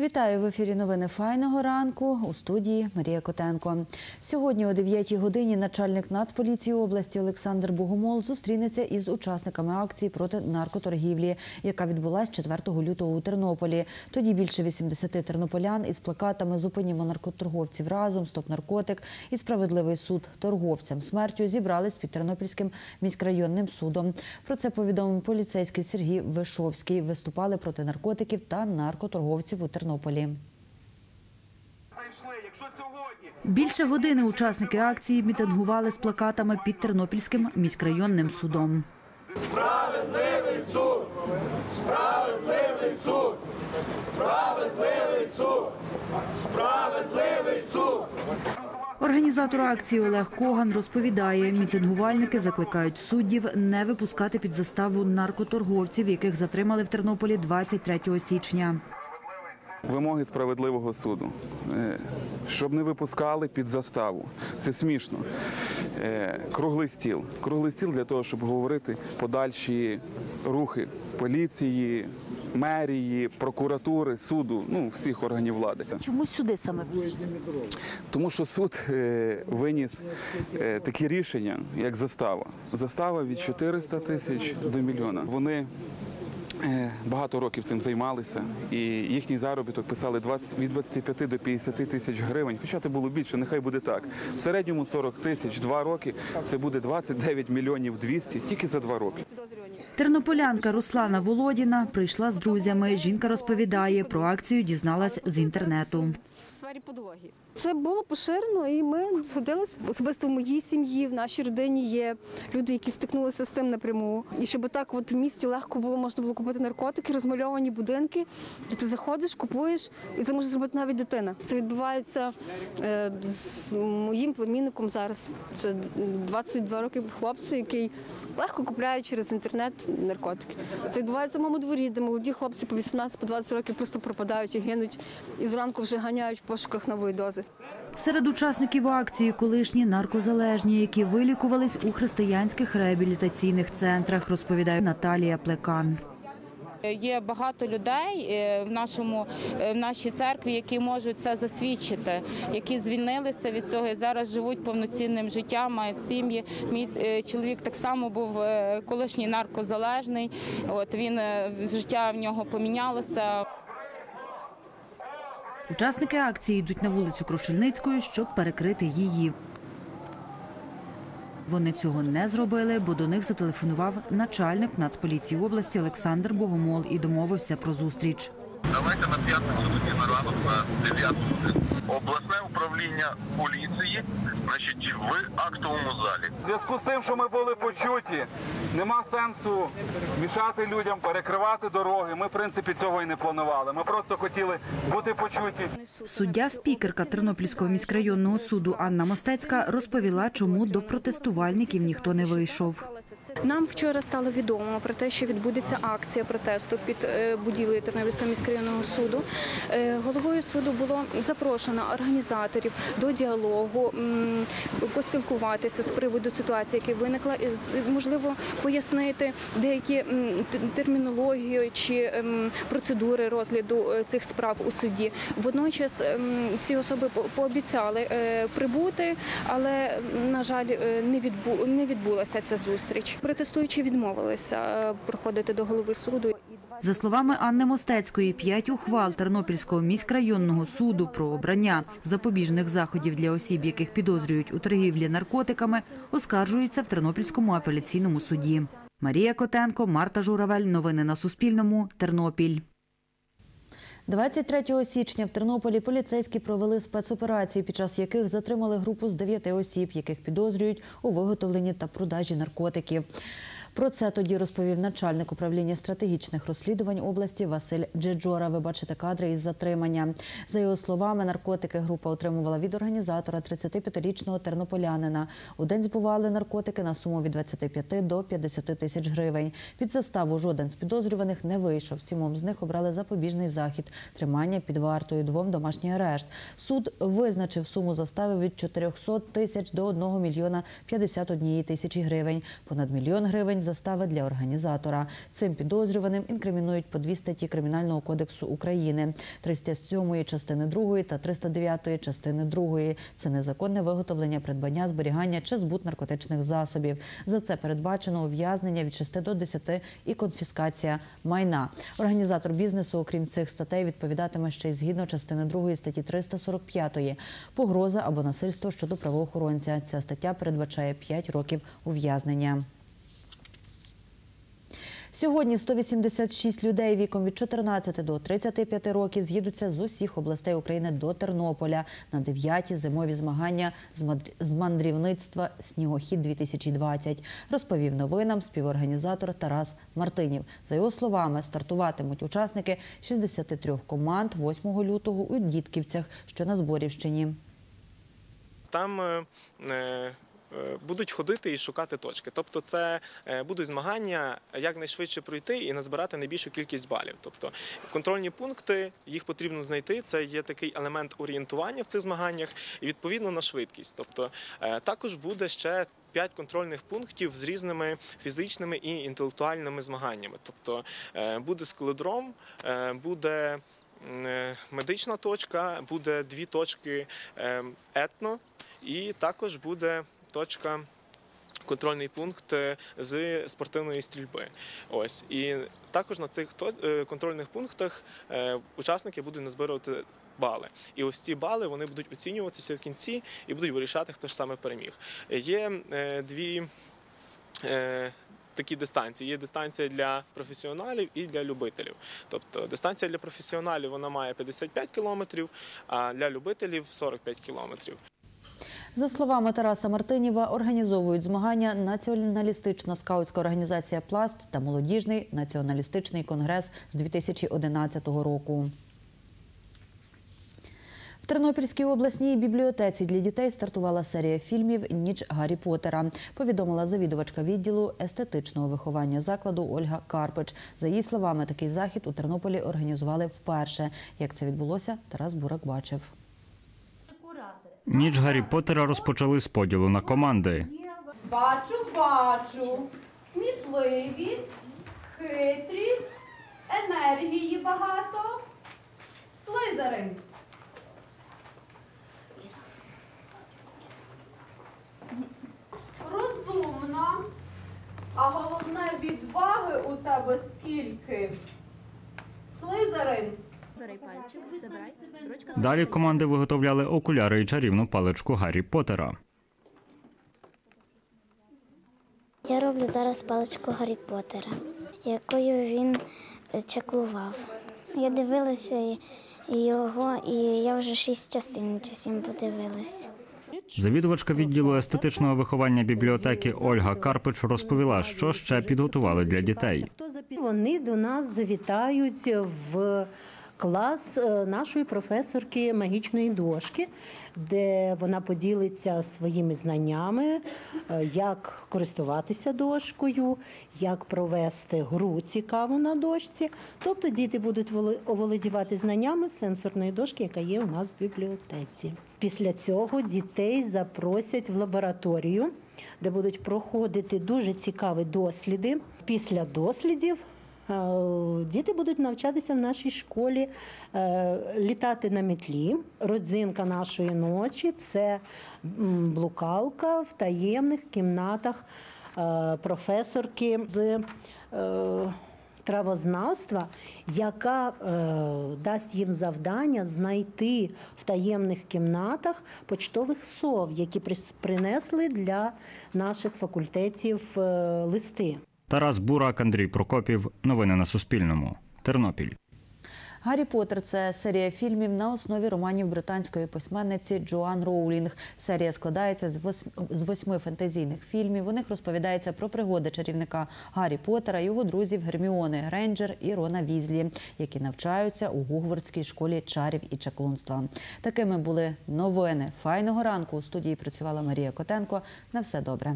Вітаю в ефірі новини Файного ранку у студії Марія Котенко. Сьогодні о 9 годині начальник Нацполіції області Олександр Богомол зустрінеться із учасниками акції проти наркоторгівлі, яка відбулась 4 лютого у Тернополі. Тоді більше 80 тернополян із плакатами Зупинімо наркоторговців разом, стоп наркотик і справедливий суд торговцям смертю зібрались під Тернопільським міськрайонним судом. Про це повідомив поліцейський Сергій Вишовський. Виступали проти наркотиків та наркоторговців у Тернополі. Сьогодні Більше години учасники акції мітингували з плакатами під Тернопільським міськрайонним судом. Справедливий суд! Справедливий суд! Справедливий суд! Справедливий суд! Організатор акції Олег Коган розповідає, мітингувальники закликають суддів не випускати під заставу наркоторговців, яких затримали в Тернополі 23 січня. Вимоги справедливого суду, Е, щоб не випускали під заставу. Це смішно. Е, Круглий стіл. Круглий стіл для того, щоб говорити подальші рухи поліції, мерії, прокуратури, суду, ну всіх органів влади. Чому сюди саме? Тому що суд е, виніс такі рішення, як застава. Застава від 400 тисяч до мільйона. Вони багато років цим займалися, і їхній заробіток писали 20, від 25 до 50 тисяч гривень. Хоча це було більше, нехай буде так. В середньому 40 тисяч, два роки це буде 29 мільйонів 200 тільки за два роки. Тернополянка Руслана Володіна прийшла з друзями. Жінка розповідає, про акцію дізналась з інтернету. в сфері подлоги. Це було поширено, і ми згодилися. Особисто в моїй сім'ї, в нашій родині є люди, які стикнулися з цим напряму. І щоб так от в місті легко було можна було купити наркотики, розмальовані будинки, де ти заходиш, купуєш, і це може зробити навіть дитина. Це відбувається е, з моїм племінником зараз. Це 22 роки хлопцю, який легко купляє через інтернет наркотики. Це відбувається в моєму дворі, де молоді хлопці по 18-20 років просто пропадають і гинуть, і зранку вже ганяють в пошуках нової дози. Серед учасників акції колишні наркозалежні, які вилікувались у християнських реабілітаційних центрах, розповідає Наталія Плекан. Є багато людей е, в нашому е, в нашій церкві, які можуть це засвідчити, які звільнилися від цього і зараз живуть повноцінним життям, мають сім'ї. Мій е, чоловік так само був колишній наркозалежний. От він життя в нього помінялося. Учасники акції йдуть на вулицю Крушельницької, щоб перекрити її. Вони цього не зробили, бо до них зателефонував начальник Нацполіції області Олександр Богомол і домовився про зустріч. Давайте на п'ятницю на ранок на 9 годину. Обласне управління поліції, значить, в актовому залі. В зв'язку з тим, що ми були почуті, нема сенсу мішати людям, перекривати дороги. Ми, в принципі, цього і не планували. Ми просто хотіли бути почуті. Суддя спікерка Тернопільського міськрайонного суду Анна Мостецька розповіла, чому до протестувальників ніхто не вийшов. Нам вчора стало відомо про те, що відбудеться акція протесту під е, будівлею Тернопільського міськрайонного суду. Е, Головою суду було запрошено організаторів до діалогу, поспілкуватися з приводу ситуації, яка виникла, і можливо пояснити деякі м, т- термінологію чи ем, процедури розгляду е, цих справ у суді. Водночас ем, ці особи по- пообіцяли е, прибути, але на жаль, е, не відбу не відбулася ця зустріч. Протестуючі відмовилися проходити до голови суду. За словами Анни Мостецької, п'ять ухвал Тернопільського міськрайонного суду про обрання запобіжних заходів для осіб, яких підозрюють у торгівлі наркотиками, оскаржуються в Тернопільському апеляційному суді. Марія Котенко, Марта Журавель. Новини на Суспільному. Тернопіль. 23 січня в Тернополі поліцейські провели спецоперації, під час яких затримали групу з дев'яти осіб, яких підозрюють у виготовленні та продажі наркотиків. Про це тоді розповів начальник управління стратегічних розслідувань області Василь Джеджора. Ви бачите кадри із затримання. За його словами, наркотики група отримувала від організатора 35-річного тернополянина. У день збували наркотики на суму від 25 до 50 тисяч гривень. Під заставу жоден з підозрюваних не вийшов. Сімом з них обрали запобіжний захід, тримання під вартою, двом домашній арешт. Суд визначив суму застави від 400 тисяч до 1 мільйона 51 тисячі гривень. Понад мільйон гривень застави для організатора. Цим підозрюваним інкримінують по дві статті Кримінального кодексу України 307 частини 2 та 309 частини 2. Це незаконне виготовлення, придбання, зберігання чи збут наркотичних засобів. За це передбачено ув'язнення від 6 до 10 і конфіскація майна. Організатор бізнесу, окрім цих статей, відповідатиме ще й згідно частини 2 статті 345 погроза або насильство щодо правоохоронця. Ця стаття передбачає 5 років ув'язнення. Сьогодні 186 людей віком від 14 до 35 років з'їдуться з усіх областей України до Тернополя на 9-ті зимові змагання з мандрівництва «Снігохід 2020», розповів новинам співорганізатор Тарас Мартинів. За його словами, стартуватимуть учасники 63 команд 8 лютого у Дітківцях, що на Зборівщині. Там е, е, будуть ходити і шукати точки. Тобто, це е, будуть змагання якнайшвидше пройти і назбирати найбільшу кількість балів. Тобто контрольні пункти їх потрібно знайти. Це є такий елемент орієнтування в цих змаганнях, і відповідно на швидкість. Тобто е, також буде ще. П'ять контрольних пунктів з різними фізичними і інтелектуальними змаганнями. Тобто е, буде скеледром, е, буде е, медична точка, буде дві точки е, етно, і також буде точка. Контрольний пункт е, з спортивної стрільби. Ось і також на цих е, контрольних пунктах е, учасники будуть назбирувати бали. І ось ці бали вони будуть оцінюватися в кінці і будуть вирішати, хто ж саме переміг. Є дві. Такі дистанції є дистанція для професіоналів і для любителів. Тобто дистанція для професіоналів вона має 55 кілометрів, а для любителів 45 кілометрів. За словами Тараса Мартиніва, організовують змагання Націоналістична скаутська організація Пласт та молодіжний націоналістичний конгрес з 2011 року. В Тернопільській обласній бібліотеці для дітей стартувала серія фільмів Ніч Гаррі Поттера», повідомила завідувачка відділу естетичного виховання закладу Ольга Карпич. За її словами, такий захід у Тернополі організували вперше. Як це відбулося, Тарас Бурак бачив. Ніч Гаррі Поттера розпочали з поділу на команди. Бачу, бачу. Кмітливість, хитрість, енергії багато. Слизерин. Розумна, а головне відваги у тебе скільки. Далі команди виготовляли окуляри і чарівну паличку Гаррі Поттера. Я роблю зараз паличку Гаррі Поттера, якою він е, чаклував. Я дивилася його, і я вже шість частин чи сім подивилася. Завідувачка відділу естетичного виховання бібліотеки Ольга Карпич розповіла, що ще підготували для дітей. Вони до нас завітають в клас е, нашої професорки магічної дошки, де вона поділиться своїми знаннями, е, як користуватися дошкою, як провести гру цікаву на дошці. Тобто діти будуть оволодівати знаннями сенсорної дошки, яка є у нас в бібліотеці. Після цього дітей запросять в лабораторію, де будуть проходити дуже цікаві досліди. Після дослідів е, діти будуть навчатися в нашій школі е, літати на мітлі. Родзинка нашої ночі це блукалка в таємних кімнатах е, професорки з. е, Травознавства, яка дасть їм завдання знайти в таємних кімнатах почтових сов, які принесли для наших факультетів листи. Тарас Бурак, Андрій Прокопів. Новини на Суспільному. Тернопіль. Гаррі Поттер» – це серія фільмів на основі романів британської письменниці Джоан Роулінг. Серія складається з восьми, з фентезійних фільмів. У них розповідається про пригоди чарівника Гаррі Поттера, його друзів Герміони Грейнджер і Рона Візлі, які навчаються у Гугвардській школі чарів і чаклунства. Такими були новини. Файного ранку у студії працювала Марія Котенко. На все добре.